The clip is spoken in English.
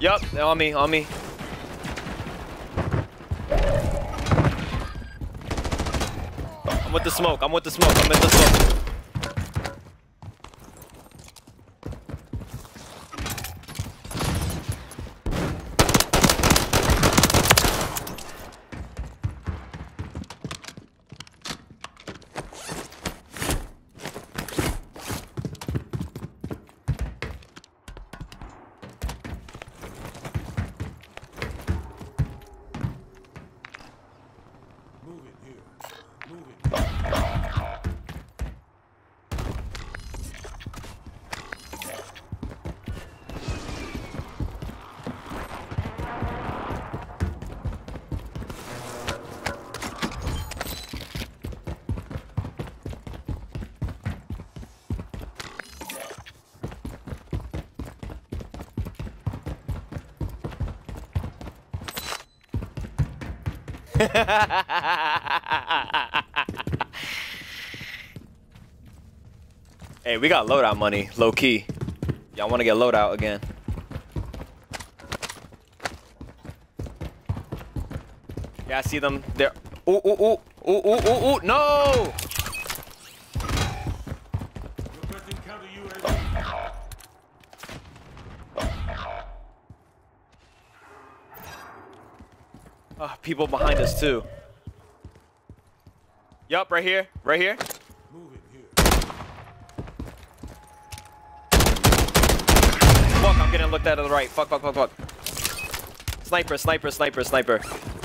Yup, on me, on me. I'm with the smoke. I'm with the smoke. I'm with the smoke. Moving. hey, we got loadout money, low key. Y'all want to get loadout again? Yeah, I see them. They're. Ooh, ooh, ooh, ooh, ooh, ooh, ooh. No! Ah, people behind us too. Yup, right here, right here. Moving here. Fuck, I'm getting looked at to the right. Fuck, fuck, fuck, fuck. Sniper, sniper, sniper, sniper.